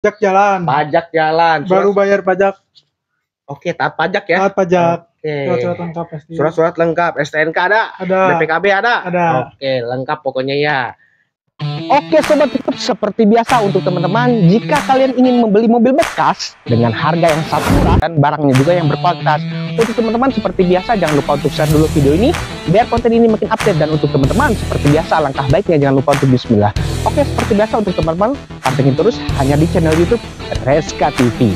Pajak jalan. Pajak jalan. Surat- Baru bayar pajak. Oke, taat pajak ya. Taat pajak. Oke. Surat-surat lengkap pasti. Surat-surat lengkap, STNK ada, Ada. BPKB ada. Ada. Oke, lengkap pokoknya ya. Oke sobat YouTube, seperti biasa untuk teman-teman, jika kalian ingin membeli mobil bekas dengan harga yang sangat murah dan barangnya juga yang berkualitas, untuk teman-teman seperti biasa jangan lupa untuk share dulu video ini biar konten ini makin update dan untuk teman-teman seperti biasa langkah baiknya jangan lupa untuk bismillah. Oke seperti biasa untuk teman-teman pantengin terus hanya di channel YouTube Reska TV.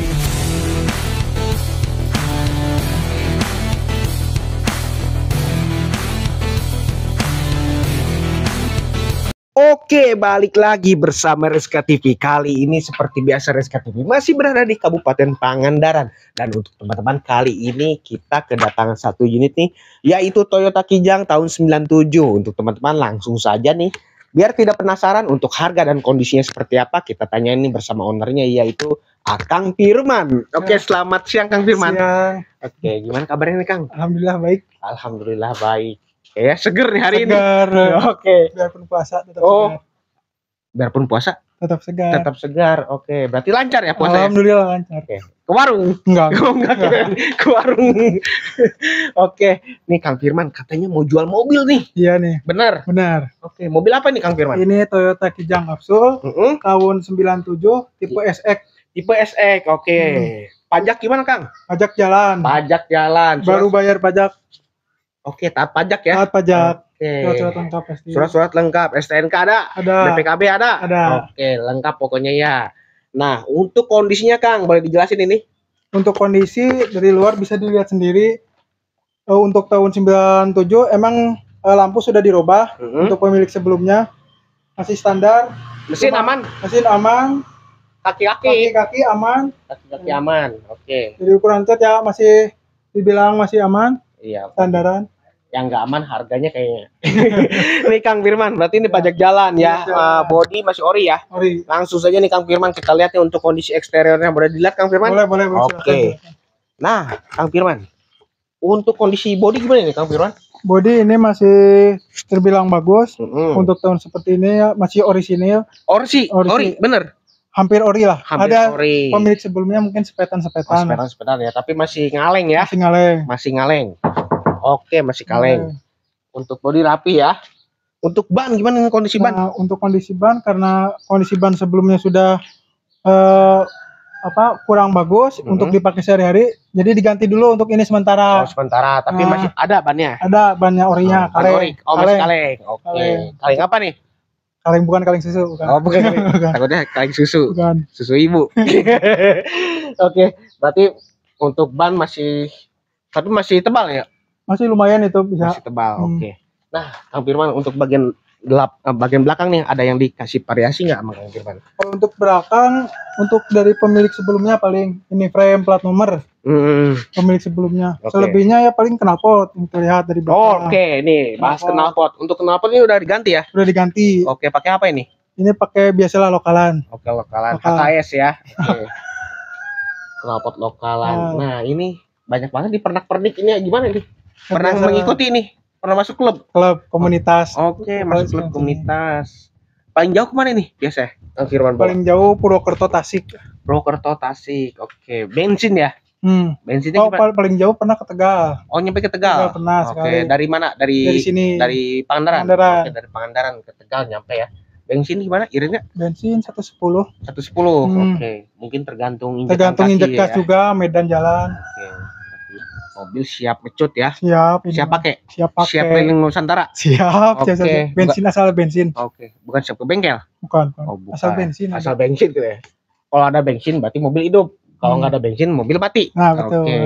Oke, balik lagi bersama Reska TV. Kali ini seperti biasa Reska TV masih berada di Kabupaten Pangandaran. Dan untuk teman-teman kali ini kita kedatangan satu unit nih, yaitu Toyota Kijang tahun 97. Untuk teman-teman langsung saja nih, biar tidak penasaran untuk harga dan kondisinya seperti apa, kita tanya ini bersama ownernya yaitu Akang Firman. Oke, Ya. selamat siang Kang Firman. Siang. Oke, gimana kabarnya nih Kang? Alhamdulillah baik. Alhamdulillah baik. Ya, seger nih hari ini. segar. Oke. Biarpun puasa tetap Oh. segar. Biarpun puasa Tetap segar. tetap segar. Oke, berarti lancar ya puasanya? Alhamdulillah lancar. Ke warung. Enggak. Oh, enggak, ke warung. Oke, nih Kang Firman katanya mau jual mobil nih. Iya nih, Benar. benar. Oke, mobil apa nih Kang Firman? Ini Toyota Kijang Absol Mm-mm, tahun 97 tipe SX Tipe SX. Oke. Hmm. Pajak gimana Kang? pajak jalan. Pajak jalan. Surat- Baru bayar pajak. Oke, taat pajak ya. Taat pajak. Oke. Surat-surat lengkap pasti. Surat-surat lengkap, STNK ada, Ada. BPKB ada. Ada. Oke, lengkap pokoknya ya. Nah, untuk kondisinya Kang, boleh dijelasin ini? Untuk kondisi dari luar bisa dilihat sendiri. Eh, untuk tahun 97 emang eh, lampu sudah dirubah Mm-mm. untuk pemilik sebelumnya. Masih standar, Mesin Cuma- aman, mesin aman, kaki-kaki, kaki-kaki aman. kaki-kaki aman. Oke. Dari ukuran cat ya masih dibilang masih aman, Iya, standaran. Yang nggak aman harganya kayaknya. nih Kang Firman, berarti ini pajak jalan ya. Jalan. body masih ori ya. Ori. Langsung saja nih Kang Firman kita lihat nih untuk kondisi eksteriornya. Boleh dilihat Kang Firman? Boleh, boleh. Oke. silakan. Nah, Kang Firman. Untuk kondisi body gimana nih Kang Firman? Body ini masih terbilang bagus. Mm-mm. Untuk tahun seperti ini ya masih orisinil, Orsi, Orsi. ori, bener. hampir ori lah. Hampir Ada ori. pemilik sebelumnya mungkin sepetan-sepetan. sepetan sepetan ya, tapi masih ngaleng ya. Masih ngaleng. Masih ngaleng. Oke, masih kaleng. Untuk body rapi ya. Untuk ban gimana nih kondisi ban? Nah, untuk kondisi ban karena kondisi ban sebelumnya sudah eh, apa kurang bagus Mhm. untuk dipakai sehari-hari, jadi diganti dulu untuk ini Oh, sementara. sementara, tapi Nah. masih ada bannya. Ada bannya orinya, Ban kaleng. ori. Oh, masih kaleng. Oke. Kaleng. Kaleng apa nih? Kaleng bukan kaleng susu, bukan. Oh, bukan kaleng. Bukan. Takutnya kaleng susu. Bukan. Susu ibu. Oke, berarti untuk ban masih tapi masih tebal ya? Masih lumayan itu bisa. Masih tebal. Hmm. Oke. Nah, Kang Firman untuk bagian gelap eh, bagian belakang nih ada yang dikasih variasi nggak sama Kang Firman? Kalau untuk belakang, untuk dari pemilik sebelumnya paling ini frame plat nomor Hmm. pemilik sebelumnya. Oke. Selebihnya ya paling knalpot yang terlihat dari belakang. Oke, nih bahas Knalpot. Untuk knalpot ini udah diganti ya? Sudah diganti. Oke, pakai apa ini? Ini pakai biasalah lokalan. Oke, lokalan Lokal. HKS ya. Oke. knalpot lokalan. Ah. Nah, ini banyak banget di pernak-pernik ini gimana nih? Pernah Biasa mengikuti nih? Pernah masuk klub? klub komunitas. Oke, Klub masuk klub komunitas. Paling jauh ke mana nih biasa? Firman Paling jauh Purwokerto Tasik. Purwokerto Tasik. Oke, bensin ya? Hmm. Bensinnya Oh, gimana? pal- paling jauh pernah ke Tegal. Oh, nyampe ke Tegal. Tegal pernah Oke, sekali. dari mana? Dari Dari sini. dari Pangandaran. Pangandaran. Oke, dari Pangandaran ke Tegal nyampe ya. Bensin gimana? Iritnya Bensin 110. 110. Hmm. Oke, mungkin tergantung injekan Tergantung kaki injek gas ya. juga, medan jalan. Oke. Mobil siap mecut ya. Siap. Siap pakai. Siap pakai. Siap keliling Nusantara. Siap, Oke. siap, siap. Bensin asal bensin. Oke, bukan siap ke bengkel. Bukan, bukan. Oh, bukan. Asal bensin. Asal bensin gitu ya. Kalau ada bensin berarti mobil hidup. Kalau Hmm. nggak ada bensin mobil mati. Nah, betul. Oke.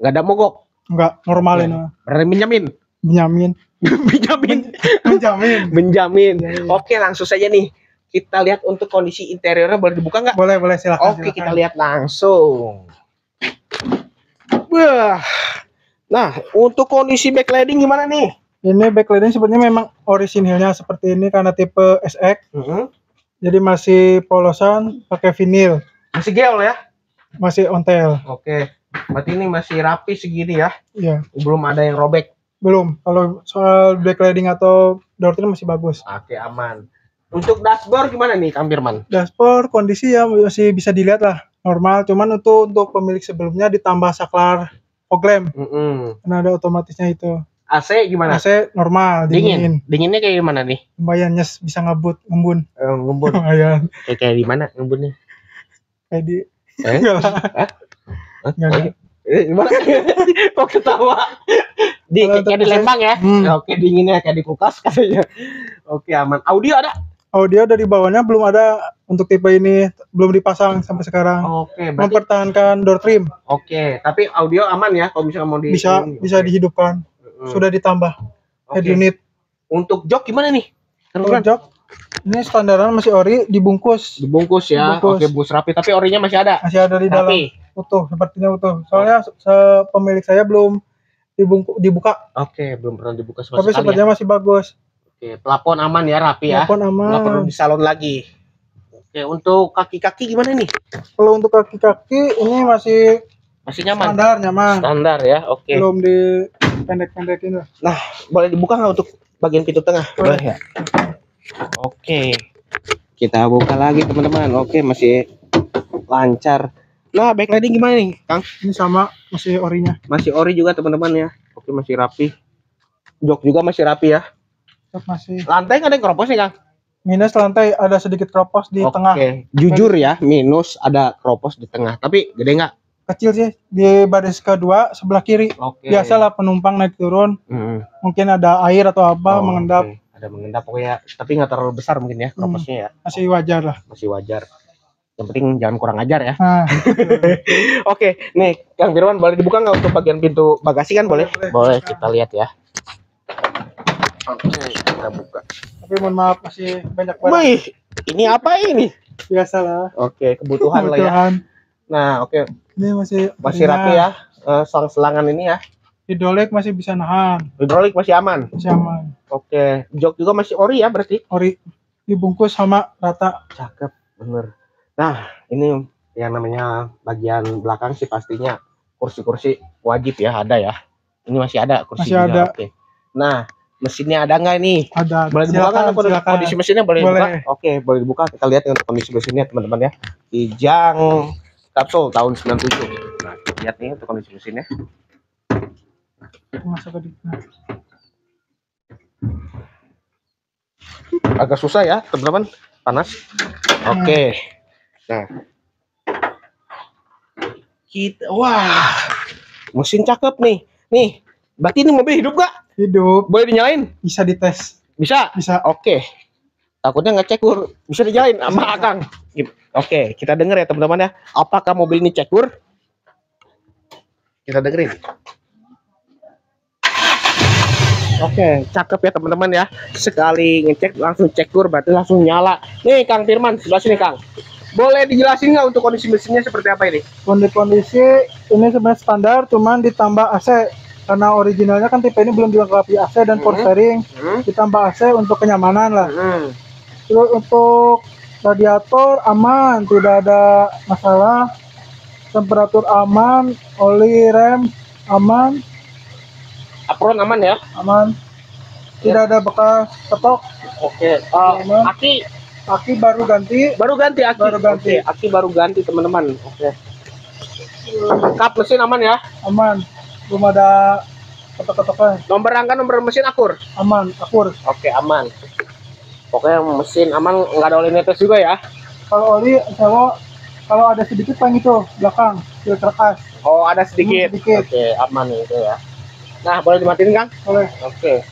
Nggak ada mogok. Enggak normal Oke. ini. Berarti menjamin. Menjamin. menjamin. Menjamin. menjamin. Iya. Oke, langsung saja nih. Kita lihat untuk kondisi interiornya boleh dibuka nggak? Boleh, boleh silakan. Oke, kita lihat langsung. Wah. Nah, untuk kondisi backlighting gimana nih? Ini backlighting sebenarnya memang orisinilnya seperti ini karena tipe SX. Jadi masih polosan pakai vinil, Masih geol ya? masih ontel. Oke. Berarti ini masih rapi segini ya. Iya, Belum ada yang robek. belum. Kalau soal backlighting atau door trim masih bagus. Oke, aman. Untuk dashboard gimana nih Kang Firman? Dashboard kondisi ya masih bisa dilihat lah normal. Cuman untuk untuk pemilik sebelumnya ditambah saklar fog lamp. Mm-mm. Karena ada otomatisnya itu. AC gimana? AC normal, Dingin. dingin. Dinginnya kayak gimana nih? Lumayan nyes, bisa ngebut, ngembun. Eh, ngembun. Lumayan. kayak kayak di mana ngembunnya? Kayak di Eh? Enggak lah. Enggak. Eh, gimana? Kok ketawa? Di kayak di Lembang ya? Hmm. Oke, dinginnya kayak di kulkas katanya. Oke, aman. Audio ada? Audio dari bawahnya belum ada untuk tipe ini belum dipasang sampai sekarang. Oke, berarti Mempertahankan door trim oke, tapi audio aman ya kalau misalnya mau di bisa ini. bisa Oke. dihidupkan. Mm. Sudah ditambah Oke. head unit. Untuk jok gimana nih? Firman? jok ini standaran masih ori dibungkus Dibungkus ya. Dibungkus. Oke, bungkus rapi, tapi orinya masih ada. masih ada di dalam Rapi. utuh sepertinya utuh. Soalnya se- pemilik saya belum dibungku, dibuka, Oke, belum pernah dibuka sama tapi sekali ya. sepertinya masih bagus. Oke, plafon aman ya, rapi ya. Telepon Nggak perlu aman. di salon lagi. Oke, untuk kaki-kaki gimana nih? Kalau untuk kaki-kaki ini masih Masih nyaman? standar nyaman. Standar ya, oke. Belum di pendek-pendekin lah. Boleh dibuka nggak untuk bagian pintu tengah? Boleh. ya. Oke. Kita buka lagi teman-teman. Oke, masih lancar. Nah, backlighting gimana nih, Kang? Ini sama masih orinya. Masih ori juga teman-teman ya. Oke, masih rapi. Jok juga masih rapi ya. Masih Lantai nggak ada yang keropos nih, Kang? minus lantai ada sedikit keropos di Oke. tengah. Jujur ya, minus ada keropos di tengah. Tapi gede nggak? Kecil sih di baris kedua sebelah kiri. Oke. Biasalah penumpang naik turun, Hmm. mungkin ada air atau apa Oh, mengendap, oke. Ada mengendap pokoknya, tapi nggak terlalu besar mungkin ya keroposnya ya. masih wajar lah. Masih wajar. Yang penting jangan kurang ajar ya. Nah, Oke, nih Kang Firman boleh dibuka nggak untuk bagian pintu bagasi kan boleh? Boleh, Boleh, kita lihat ya. Oke, kita buka. tapi mohon maaf masih banyak barang. Wih, ini apa ini? Biasalah. Oke, kebutuhan lah ya. Kebutuhan. Nah, oke, Ini masih masih rapi ya. Eh, selang-selangan ini ya. Hidrolik masih bisa nahan, Hidrolik masih aman. masih aman. Oke, jok juga masih ori ya berarti. Ori dibungkus sama rata. Cakep, bener. Nah, ini yang namanya bagian belakang sih pastinya kursi-kursi wajib ya ada ya. Ini masih ada kursi Masih juga. ada. Oke. Nah, mesinnya ada nggak nih? Ada. Boleh dibuka Silakan, kan kondisi, silakan. kondisi mesinnya boleh, Boleh. dibuka? Oke, boleh dibuka. Kita lihat untuk kondisi mesinnya teman-teman ya. Kijang kapsul tahun 97. Nah, lihat nih untuk kondisi mesinnya. Masuk ke di- Agak susah ya, teman-teman. Panas. Oke. Nah. Kita wah. Mesin cakep nih. Nih, berarti ini mobil hidup gak? Hidup Boleh dinyalain? bisa dites. Bisa. Bisa. Oke. Takutnya nggak cekur. Bisa dinyalain sama Akang. Oke, kita denger ya teman-teman ya. Apakah mobil ini cekur? Kita dengerin. Oke, cakep ya teman-teman ya. Sekali ngecek langsung cekur berarti langsung nyala. Nih Kang Firman, sebelah sini Kang. Boleh dijelasin nggak untuk kondisi mesinnya seperti apa ini? Kondisi ini sebenarnya standar, cuman ditambah AC karena originalnya kan tipe ini belum dilengkapi AC dan power Mhm. steering. Hmm. Ditambah AC untuk kenyamanan lah. Hmm. Terus untuk radiator aman, tidak ada masalah. Temperatur aman, oli rem aman, Apron aman ya? aman. Tidak ada bekas ketok. Oke. Aman. aki Kaki baru ganti, baru ganti aki. Baru ganti. Oke, aki baru ganti teman-teman. Oke. Kap mesin aman ya? aman. Belum ada ketok-ketoknya, Nomor rangka nomor mesin akur. aman, akur. Oke aman. Pokoknya mesin aman nggak ada oli netes juga ya. Kalau oli, kalau kalau ada sedikit paling itu belakang filter as. Oh ada sedikit. Hmm, sedikit. Oke aman itu ya. Nah boleh dimatiin kang? Boleh. Oke.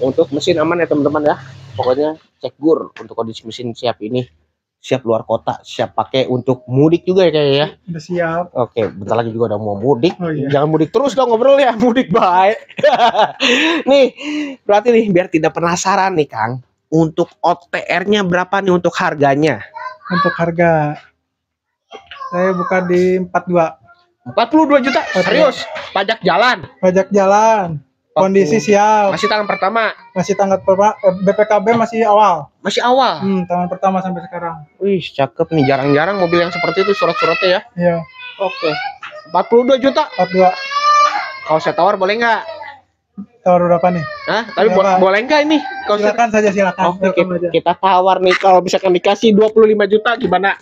Untuk mesin aman ya teman-teman ya. Pokoknya cek gur untuk kondisi mesin siap ini. Siap luar kota, siap pakai untuk mudik juga ya kayaknya ya. Udah siap. Oke, bentar lagi juga udah mau mudik. Oh iya. Jangan mudik terus dong ngobrol ya, mudik baik. nih, berarti nih biar tidak penasaran nih Kang, untuk OTR-nya berapa nih untuk harganya? Untuk harga saya buka di 42 42 juta. Serius? Pajak jalan. pajak jalan. Kondisi siap. Masih tangan pertama, Masih tanggal pertama eh, BPKB masih awal. masih awal. Hmm, tangan pertama sampai sekarang. Wih, cakep nih. Jarang-jarang mobil yang seperti itu surat-suratnya ya. Iya, Oke. 42 juta. 42 Kalau saya tawar boleh nggak? Tawar berapa nih? Hah? Tapi bo- boleh nggak ini? Kalau Silakan saja silakan. Oke, Welcome kita, kita tawar nih kalau misalkan dikasih 25 juta gimana?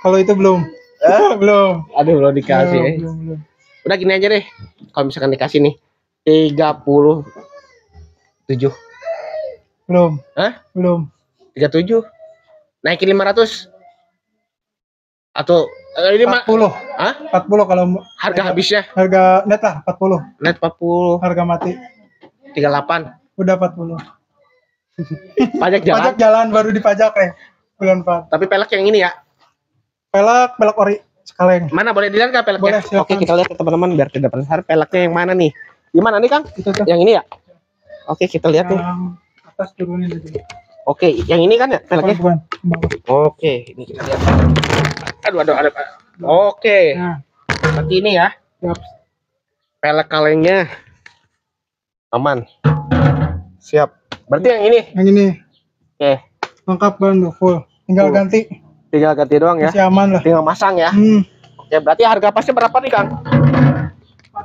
Kalau itu belum. belum. Aduh, lo dikasih. Belum, eh. belum, belum. Udah gini aja deh. Kalau misalkan dikasih nih 37 Belum. Hah? Belum. 37 naikin 500 atau eh, ini mah 40. Hah? 40 kalau mau- harga habisnya harga net lah 40. net 40 Harga mati 38 udah 40. pajak jalan Pajak jalan baru dipajak ya. Bulan 4. tapi pelek yang ini ya Pelak, pelak ori sekaleng. mana boleh dilihat nggak peleknya Boleh, silakan. oke kita lihat teman-teman biar tidak penasaran peleknya yang mana nih gimana nih kang? Yang ini ya? Oke kita lihat nih. Yang atas turunin aja. oke yang ini kan ya peleknya? Bukan. Oke ini kita lihat. Aduh aduh aduh. Oke. Nah, seperti ini ya. Siap. pelek kalengnya. Aman. Siap. Berarti yang ini? Yang ini. Oke. Lengkap ban tuh full. Tinggal Full. ganti. tinggal ganti doang ya. Masih aman lah. tinggal masang ya. Hmm. oke berarti harga pasnya berapa nih kang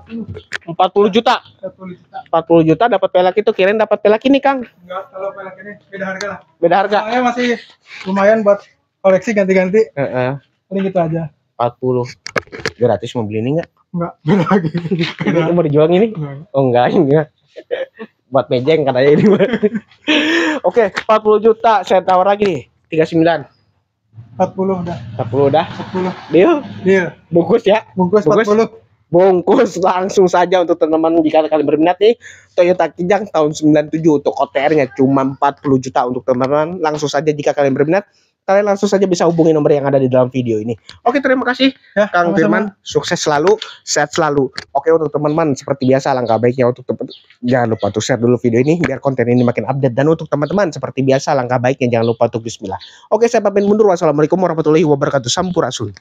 40 juta 40 juta. 40 juta dapat pelek itu kirain dapat pelek ini kang Enggak, kalau pelak ini beda harga lah. beda harga Soalnya masih lumayan buat koleksi ganti-ganti. Heeh, Paling gitu aja. 40 gratis mau beli ini enggak Enggak, beda lagi. ini mau dijual ini Enggak. oh enggak enggak buat mejeng katanya ini oke 40 juta saya tawar lagi nih 39 40 udah. 40 udah 40. deal Deal. bungkus ya Bungkus Bungkus. 40. Bungkus langsung saja untuk teman-teman jika kalian berminat nih Toyota Kijang tahun 97 untuk OTR-nya cuma 40 juta untuk teman-teman. Langsung saja jika kalian berminat kalian langsung saja bisa hubungi nomor yang ada di dalam video ini. Oke terima kasih Ya, Kang. Firman. Sukses selalu sehat selalu. Oke untuk teman-teman seperti biasa langkah baiknya untuk teman jangan lupa untuk share dulu video ini biar konten ini makin update. Dan untuk teman-teman seperti biasa langkah baiknya jangan lupa untuk bismillah. Oke saya pamit mundur. Wassalamualaikum warahmatullahi wabarakatuh. Sampurasun